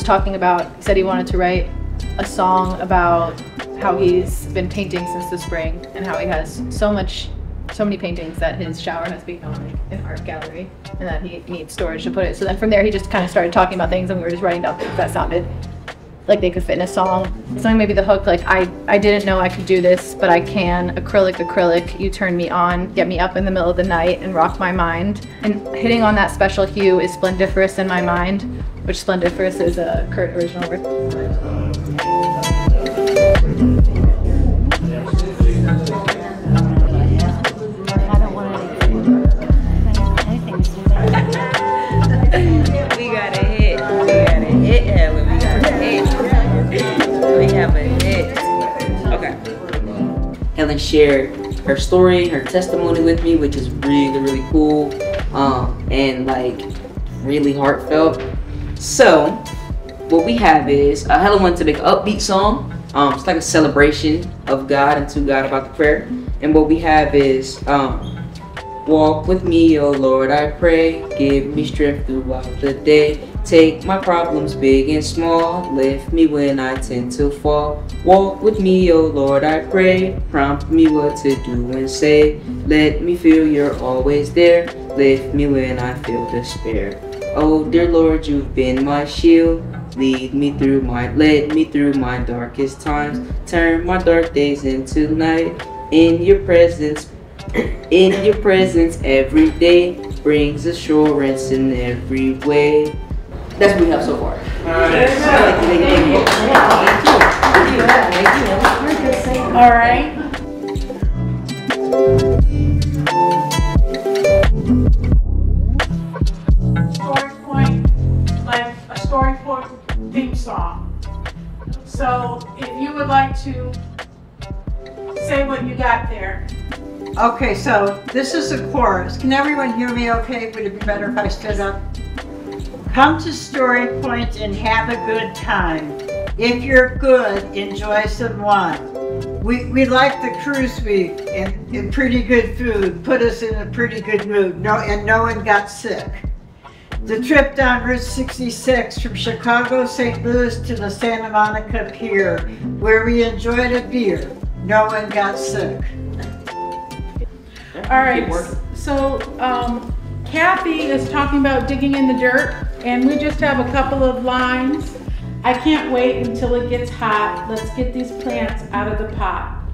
just talking about, he said he wanted to write a song about how he's been painting since the spring and how he has so much so many paintings that his shower has become an art gallery and that he needs storage to put it. So then from there he just kind of started talking about things and we were just writing down things that sounded like they could fit in a song. Something maybe the hook like I I didn't know I could do this, but I can. Acrylic, acrylic, you turn me on, get me up in the middle of the night and rock my mind. And hitting on that special hue is splendiferous in my mind, which splendiferous is a Kurt original word. I don't want anything, anything to We got a hit. We got a hit, We got a hit. We have a hit. Okay. Helen shared her story, her testimony with me, which is really, really cool. Um, and like really heartfelt. So, what we have is uh, Helen wanted to make an upbeat song. Um, it's like a celebration of God and to God about the prayer. And what we have is um, Walk with me, oh Lord, I pray. Give me strength throughout the day. Take my problems big and small. Lift me when I tend to fall. Walk with me, oh Lord, I pray. Prompt me what to do and say. Let me feel you're always there. Lift me when I feel despair. Oh dear Lord, you've been my shield. Lead me through my, lead me through my darkest times. Turn my dark days into night. In your presence, in your presence every day brings assurance in every way. That's what we have so far. All right. To say what you got there. Okay, so this is the chorus. Can everyone hear me okay? Would it be better if I stood up? Come to Story Point and have a good time. If you're good, enjoy some wine. We, we like the cruise week and, and pretty good food, put us in a pretty good mood, no, and no one got sick. The trip down Route 66 from Chicago, St. Louis to the Santa Monica Pier, where we enjoyed a beer, no one got sick. All right, so um, Kathy is talking about digging in the dirt, and we just have a couple of lines. I can't wait until it gets hot. Let's get these plants out of the pot.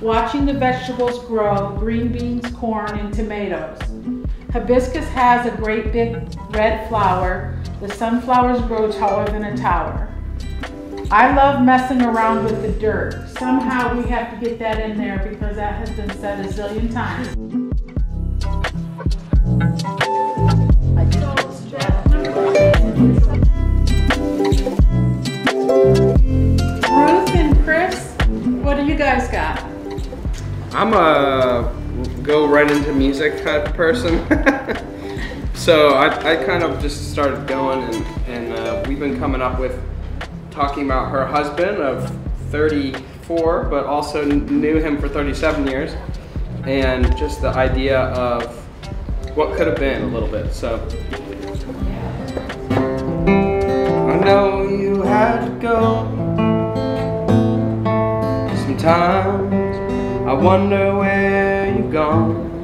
Watching the vegetables grow, green beans, corn, and tomatoes. Hibiscus has a great big red flower. The sunflowers grow taller than a tower. I love messing around with the dirt. Somehow we have to get that in there because that has been said a zillion times. Ruth and Chris, what do you guys got? I'm a go right into music type person. so I, I kind of just started going and, and uh, we've been coming up with talking about her husband of 34, but also knew him for 37 years. And just the idea of what could have been a little bit. So I know you had to go. Sometimes I wonder where gone.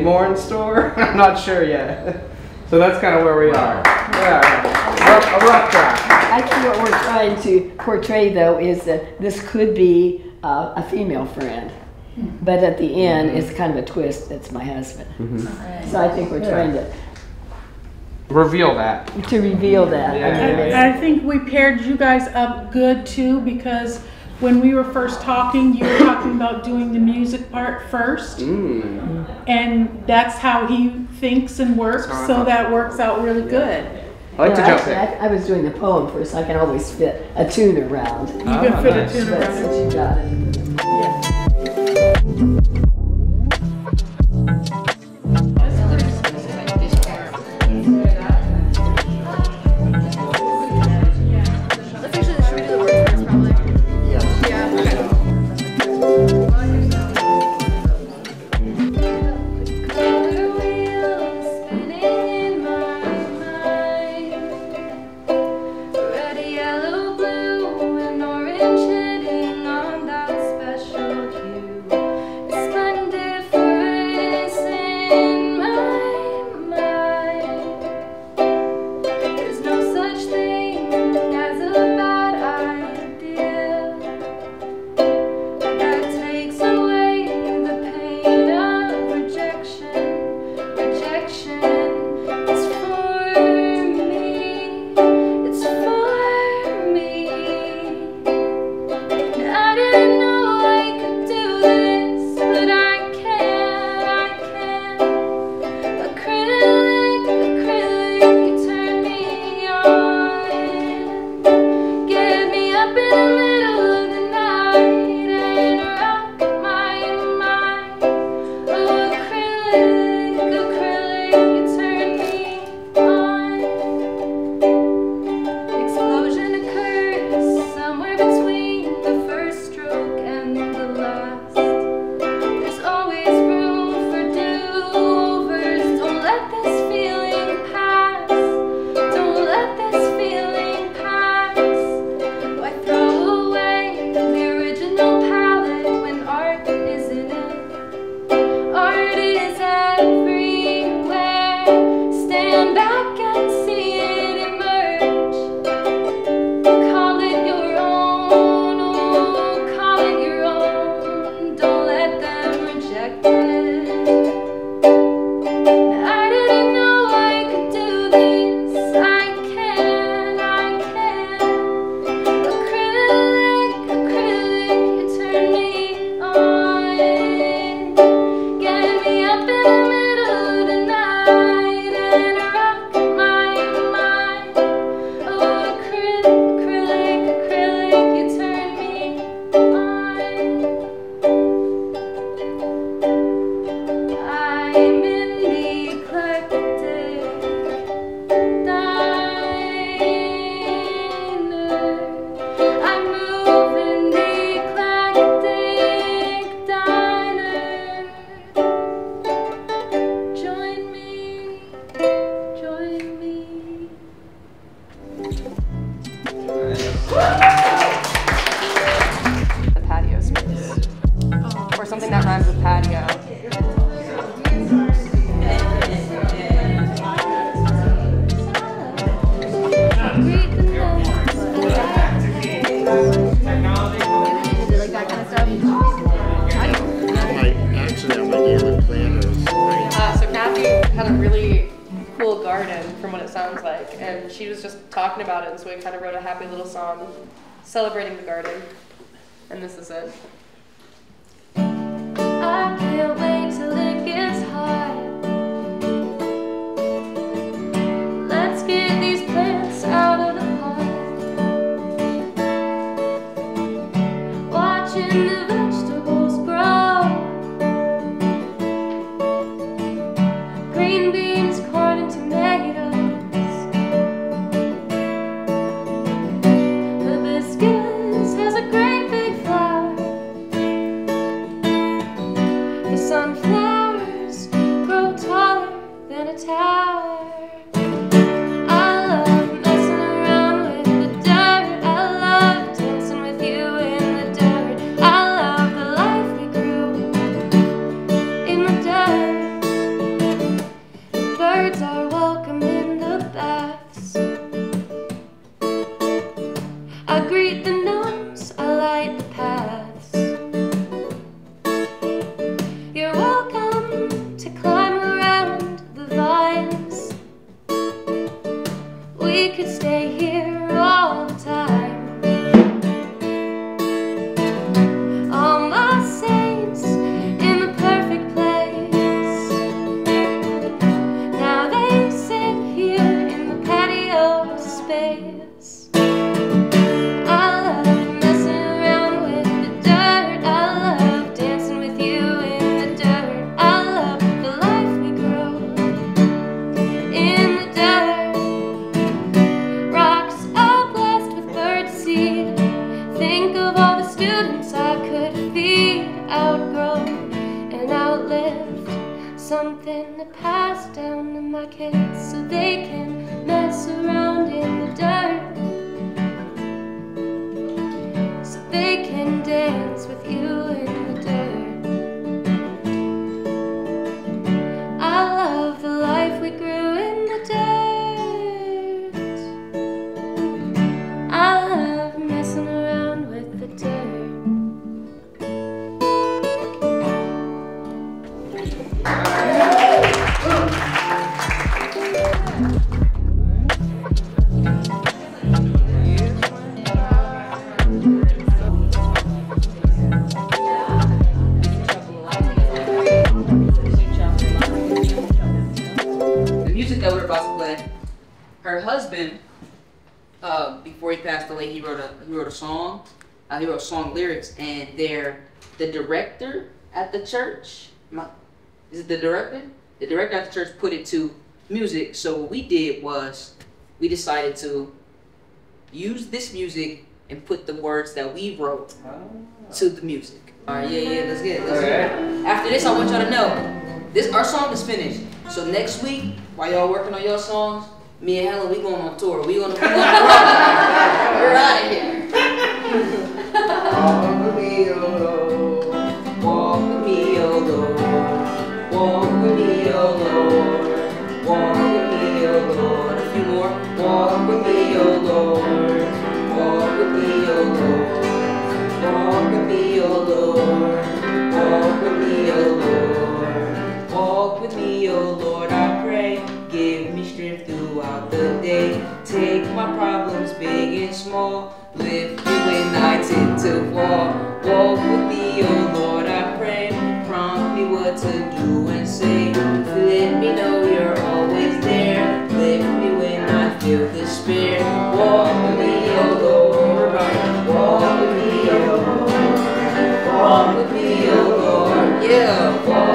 More in store. I'm not sure yet. So that's kind of where we are. Yeah, a rough draft. Actually, what we're trying to portray though is that this could be uh, a female friend. Hmm. But at the mm-hmm. end, it's kind of a twist, it's my husband. Mm-hmm. So I think we're trying to, Reveal that. to reveal that. I mean, it's- I, I think we paired you guys up good too because when we were first talking, you were talking about doing the music part first, mm. and that's how he thinks and works. So that works out really good. I like to actually, jump in. I, I, was doing the poem first, so I can always fit a tune around. You oh, can ah, fit nice. a tune around. That's what you got. Yeah. garden, from what it sounds like, and she was just talking about it, and so we kind of wrote a happy little song celebrating the garden. And this is it. I can't wait till it gets hot. Something to pass down to my kids so they can mess around in the dark. Uh, he wrote song lyrics, and they're the director at the church. I- Is it the director? The director at the church put it to music. So what we did was we decided to use this music and put the words that we wrote to the music. All right, yeah, yeah, let's get it. Let's get it. After this, I want y'all to know this our song is finished. So next week, while y'all working on your songs, me and Helen, we going on tour. We gonna, we gonna. We're out of here. Walk with me, Lord. Walk with me, Lord. Walk with me, Lord. Walk with me, Lord. A few more. Walk with me, oh Lord. Walk with me, oh Lord. Walk with me, oh Lord. Walk with me, oh Lord. Walk with me, oh Lord, I pray. Give me strength throughout the day. Take my problems, big and small. Lift I tend to fall. Walk with me, oh Lord, I pray. Prompt me what to do and say. Let me know you're always there. Lift me when I feel despair. Walk with me, oh Lord. Walk with me, oh Lord. Walk with me, oh Lord. Yeah, walk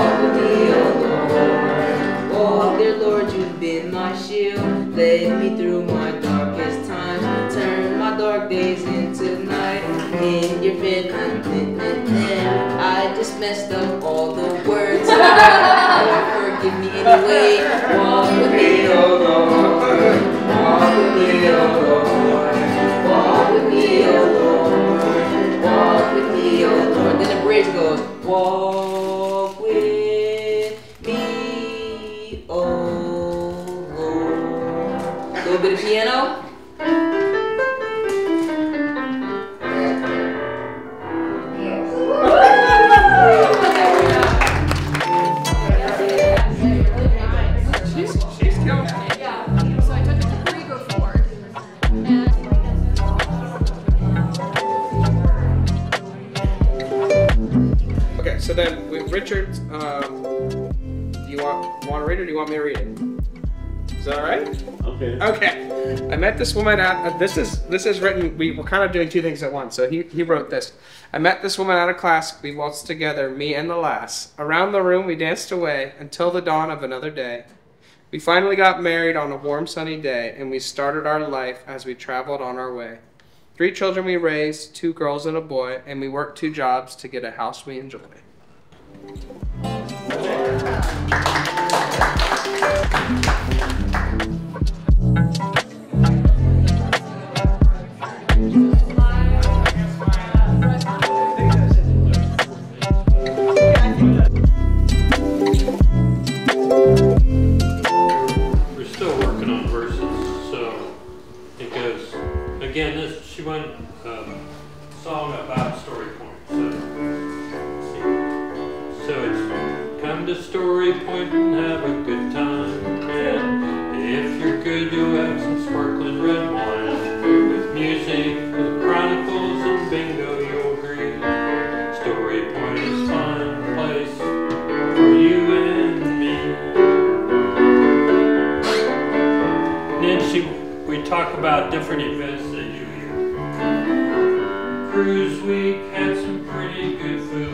messed up all the words. Lord, forgive me anyway. Walk with me, oh Lord. Walk with me, oh Lord. Walk with me, oh Lord. Walk with me, oh Lord. Then the bridge goes, Walk with me, oh Lord. A little bit of piano. So then with Richard, um, do you want want to read it or do you want me to read it? Is that all right? Okay. Okay. I met this woman at uh, this is this is written. We were kind of doing two things at once. So he he wrote this. I met this woman out of class. We waltzed together, me and the lass. Around the room we danced away until the dawn of another day. We finally got married on a warm sunny day, and we started our life as we traveled on our way. Three children we raised, two girls and a boy, and we worked two jobs to get a house we enjoy. We're story point and have a good time, and if you're good, you'll have some sparkling red wine. With music, with chronicles and bingo, you'll agree. Story point is fine place for you and me. She, we talk about different events that you hear. Cruise week had some pretty good food,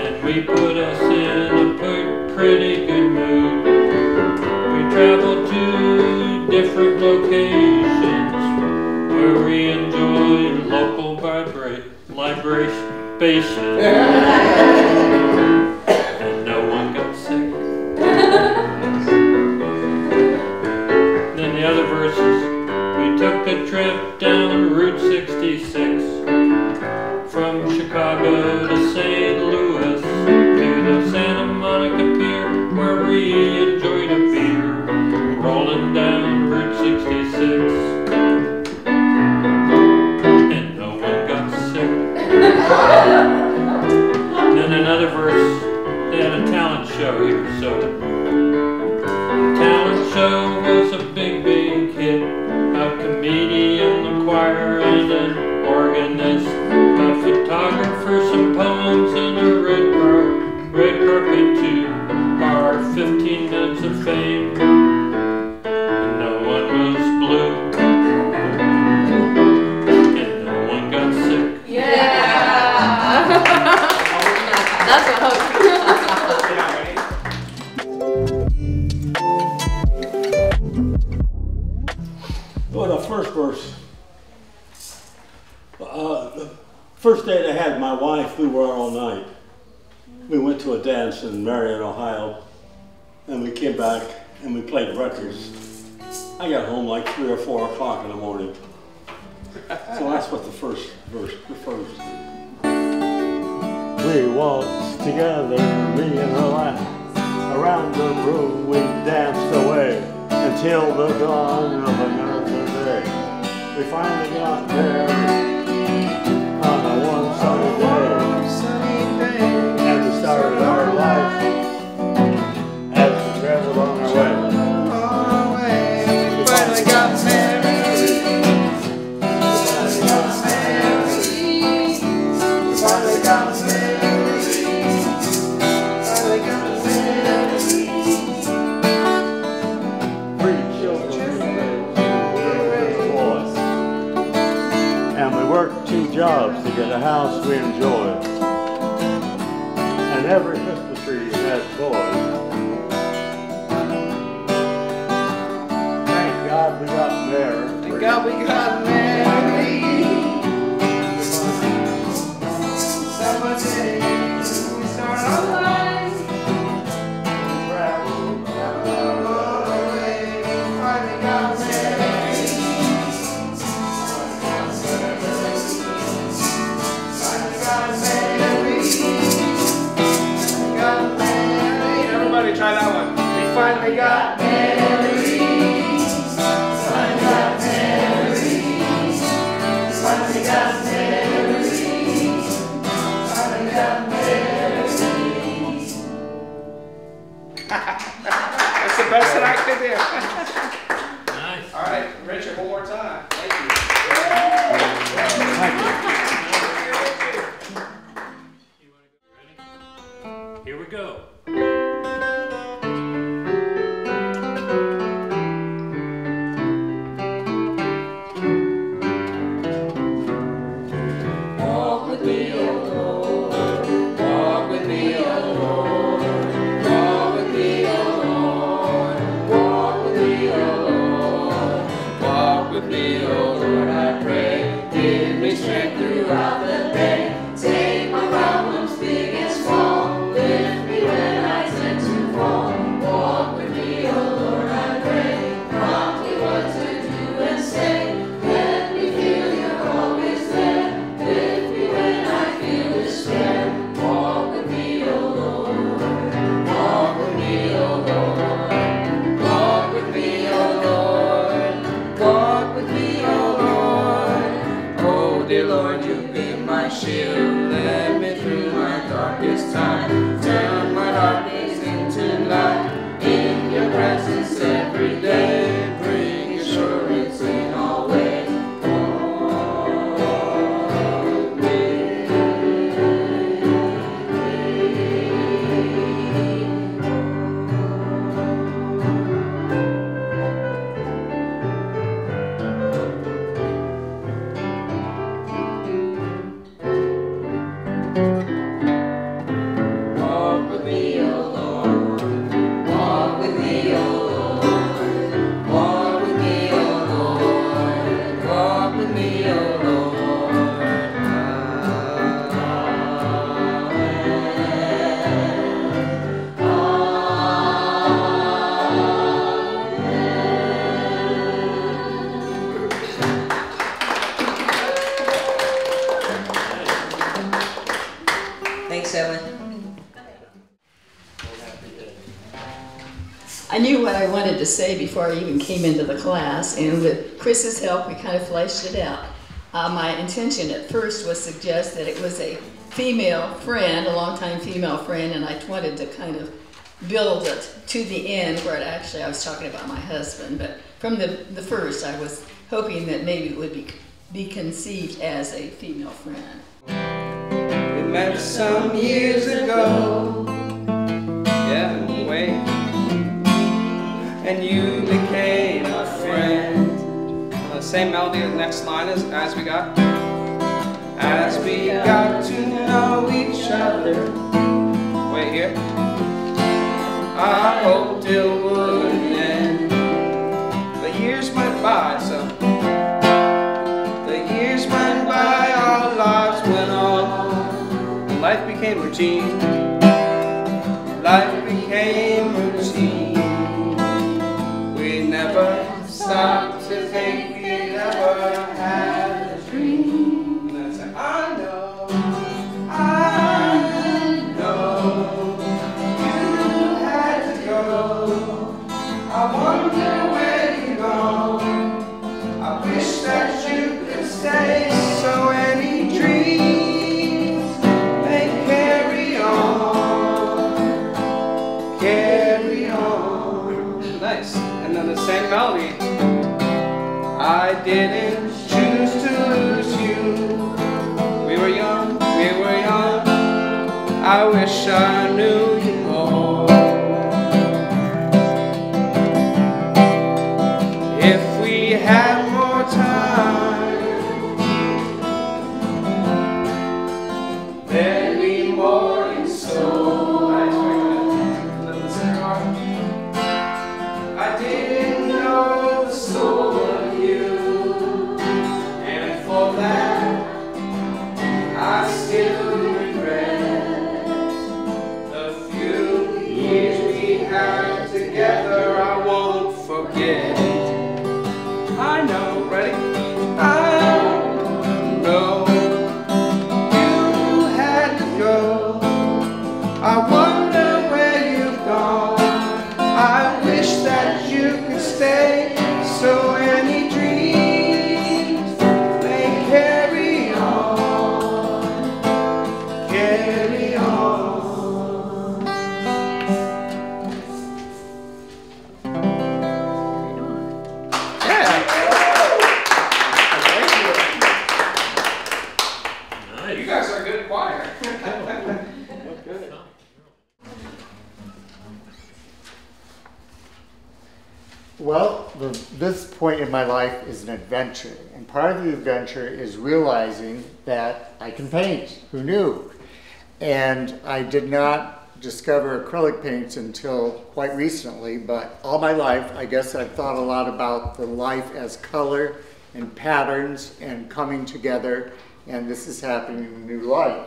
and we put us in pretty good mood. We traveled to different locations to. We waltzed together, me and her laugh. Around the room we danced away until the dawn of another day. We finally got married to get a house we enjoyed. And every Christmas tree had toys. Thank God we got married. Thank God we got married. With me, O Lord, I pray. Give me strength throughout the before I even came into the class, and with Chris's help, we kind of fleshed it out. Uh, my intention at first was to suggest that it was a female friend, a longtime female friend, and I wanted to kind of build it to the end where it actually I was talking about my husband. But from the, the first, I was hoping that maybe it would be, be conceived as a female friend. We met some years ago. Same melody, the next line is as we got. As we got to know each other. Wait here. I hoped it wouldn't end. The years went by, so. The years went by, our lives went on. life became routine. Life became routine. We never stopped And then the same melody. I didn't choose to lose you. We were young, we were young. I wish I knew part of the adventure is realizing that I can paint. Who knew? And I did not discover acrylic paints until quite recently, but all my life, I guess I've thought a lot about the life as color and patterns and coming together, and this is happening in a new light.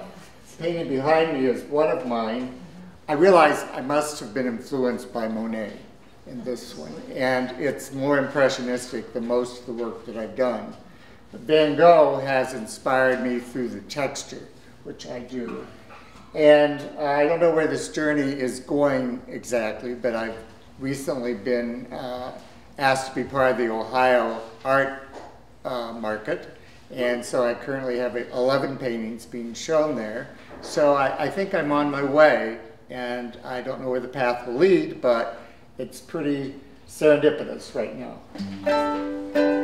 Painting behind me is one of mine. I realize I must have been influenced by Monet in this one, and it's more impressionistic than most of the work that I've done. Van Gogh has inspired me through the texture, which I do. And I don't know where this journey is going exactly, but I've recently been uh, asked to be part of the Ohio art uh, market. And so I currently have 11 paintings being shown there. So I, I think I'm on my way, and I don't know where the path will lead, but it's pretty serendipitous right now.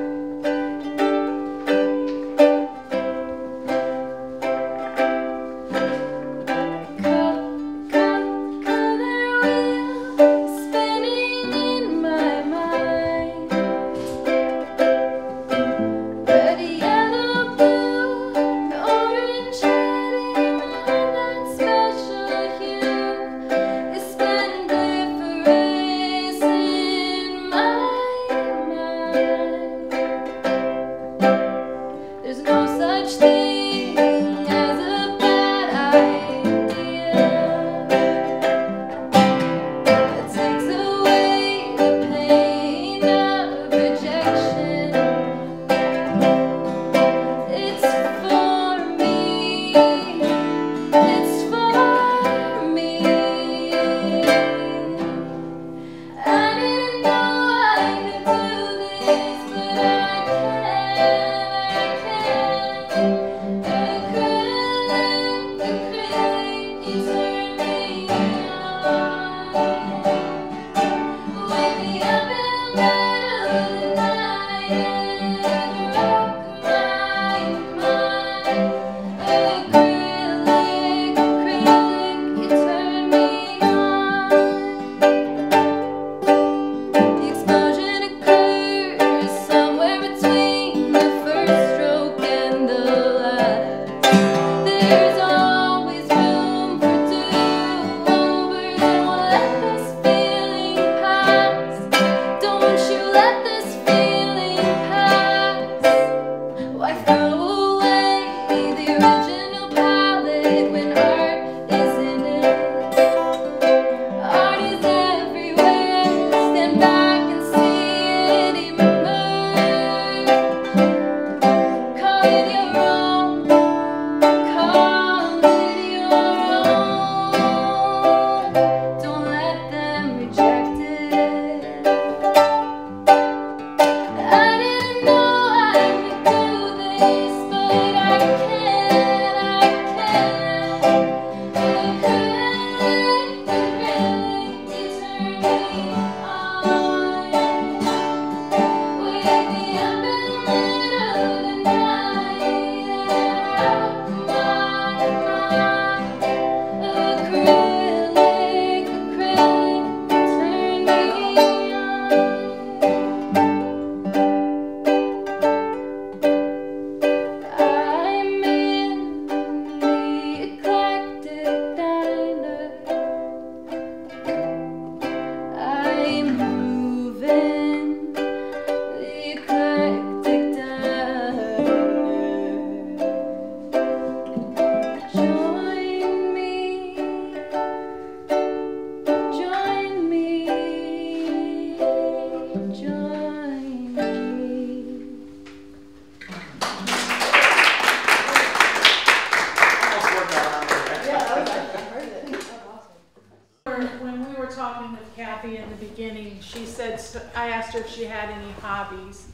She had any hobbies.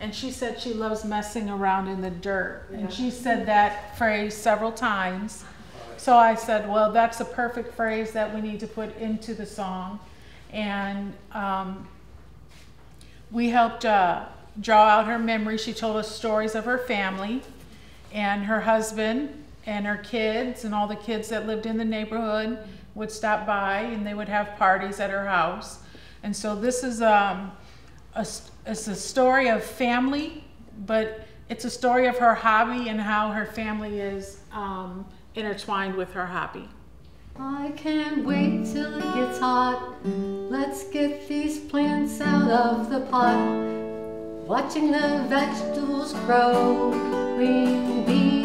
And she said she loves messing around in the dirt. And she said that phrase several times. So I said, well, that's a perfect phrase that we need to put into the song. And um, we helped uh, draw out her memory. She told us stories of her family and her husband and her kids and all the kids that lived in the neighborhood would stop by and they would have parties at her house. And so this is um, a, it's a story of family, but it's a story of her hobby and how her family is um, intertwined with her hobby. I can't wait till it gets hot. Let's get these plants out of the pot. Watching the vegetables grow green beans,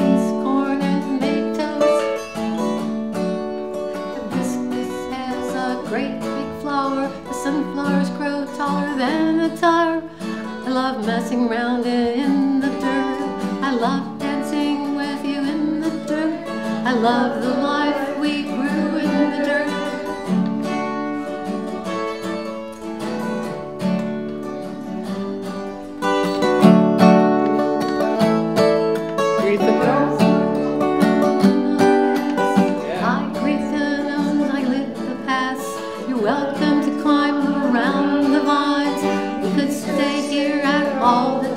tower. I love messing around in the dirt. I love dancing with you in the dirt. I love the life all the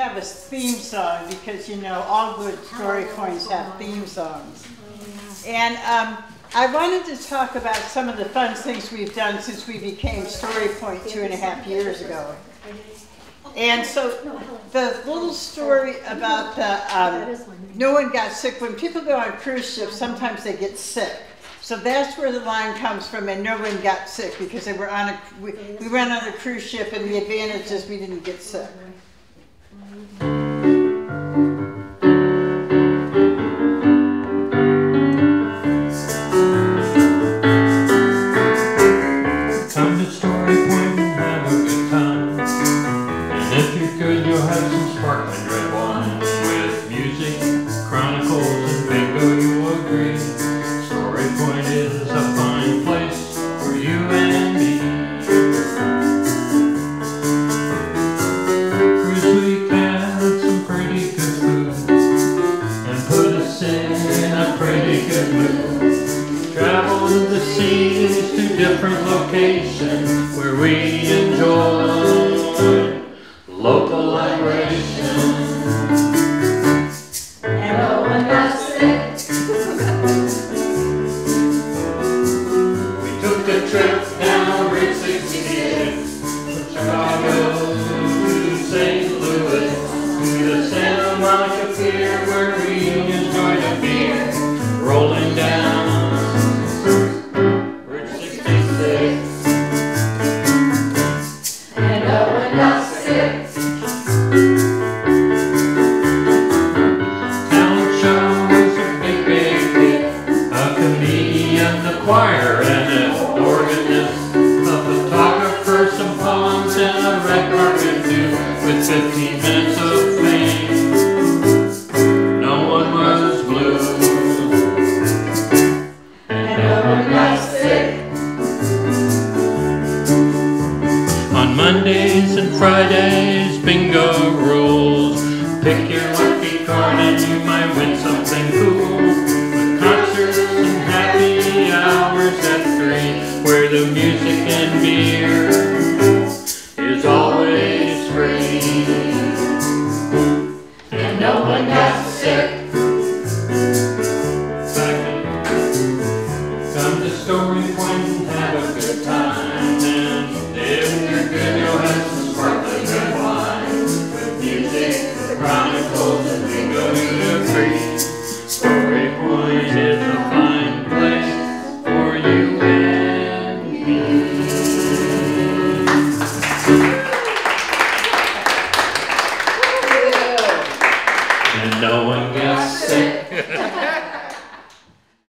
have a theme song because, you know, all good Story Points have theme songs. And um, I wanted to talk about some of the fun things we've done since we became Story Point two and a half years ago. And so the little story about the, um, no one got sick. When people go on cruise ships, sometimes they get sick. So that's where the line comes from, and no one got sick because they were on a, we, we went on a cruise ship, and the advantage is we didn't get sick.